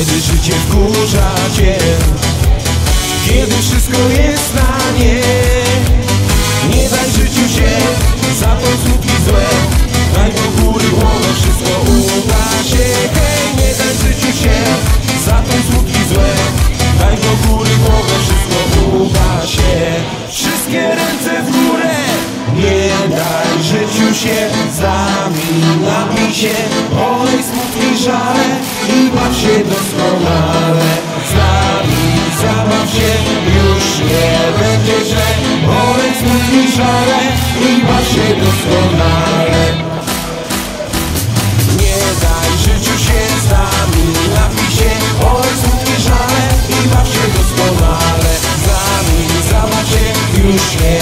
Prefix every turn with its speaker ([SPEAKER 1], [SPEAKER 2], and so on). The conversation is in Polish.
[SPEAKER 1] Kiedy życie wkurza cię Kiedy wszystko jest na nie Nie daj życiu się za to słupki złe. Daj do góry głowę Wszystko uda się. Hej, nie daj życiu się za to słupki złe. Daj do góry głowę Wszystko uda się. Wszystkie ręce w górę. Nie daj życiu się Zaminam mi się. Oj, się doskonale. Z nami zabaw się Już nie będzie źle. Olej smutki żale I baw się doskonale. Nie daj życiu się z nami Napij się, olej smutki żale I baw się doskonale. Z nami zabaw się, już nie